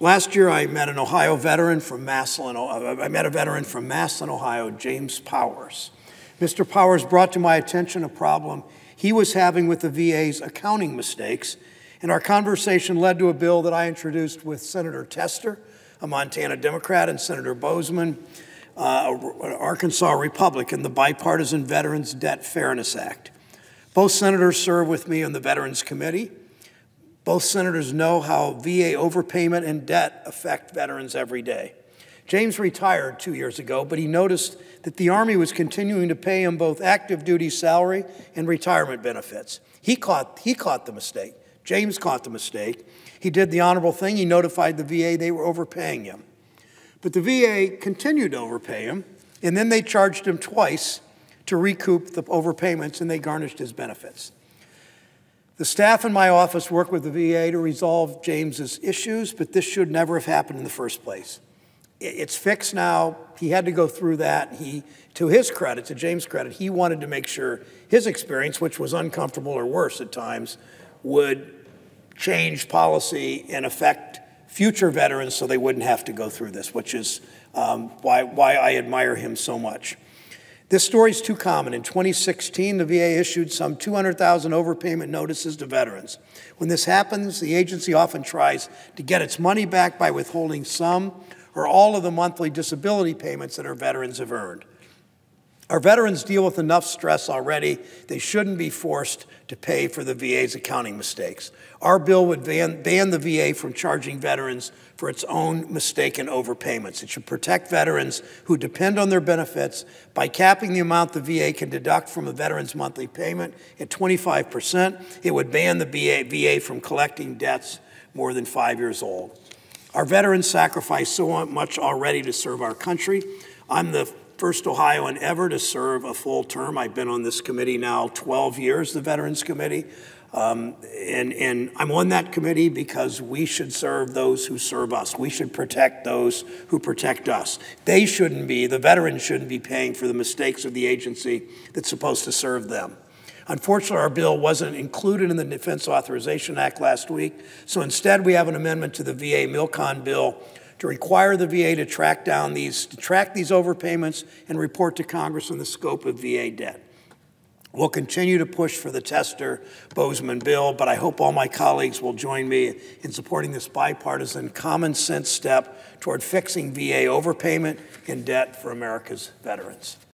Last year, I met an Ohio veteran from Massillon. I met a veteran from Massillon, Ohio, James Powers. Mr. Powers brought to my attention a problem he was having with the VA's accounting mistakes, and our conversation led to a bill that I introduced with Senator Tester, a Montana Democrat, and Senator Boozman, uh, an Arkansas Republican, the Bipartisan Veterans Debt Fairness Act. Both senators serve with me on the Veterans Committee. Both senators know how VA overpayment and debt affect veterans every day. James retired two years ago, but he noticed that the Army was continuing to pay him both active duty salary and retirement benefits. He caught, he caught the mistake. James caught the mistake. He did the honorable thing. He notified the VA they were overpaying him. But the VA continued to overpay him, and then they charged him twice to recoup the overpayments, and they garnished his benefits. The staff in my office worked with the VA to resolve James's issues, but this should never have happened in the first place. It's fixed now. He had to go through that. He, to his credit, to James' credit, he wanted to make sure his experience, which was uncomfortable or worse at times, would change policy and affect future veterans so they wouldn't have to go through this, which is um, why, why I admire him so much. This story is too common. In 2016, the VA issued some 200,000 overpayment notices to veterans. When this happens, the agency often tries to get its money back by withholding some or all of the monthly disability payments that our veterans have earned. Our veterans deal with enough stress already. They shouldn't be forced to pay for the VA's accounting mistakes. Our bill would ban, ban, the VA from charging veterans for its own mistaken overpayments. It should protect veterans who depend on their benefits by capping the amount the VA can deduct from a veteran's monthly payment at 25%. It would ban the VA, VA from collecting debts more than five years old. Our veterans sacrifice so much already to serve our country. I'm the first Ohioan ever to serve a full term. I've been on this committee now 12 years, the Veterans Committee. Um, and, and I'm on that committee because we should serve those who serve us. We should protect those who protect us. They shouldn't be, the veterans shouldn't be paying for the mistakes of the agency that's supposed to serve them. Unfortunately, our bill wasn't included in the Defense Authorization Act last week, so instead we have an amendment to the VA Milcon bill to require the VA to track down these, to track these overpayments and report to Congress on the scope of VA debt. We'll continue to push for the Tester Boozman bill, but I hope all my colleagues will join me in supporting this bipartisan, common sense step toward fixing VA overpayment and debt for America's veterans.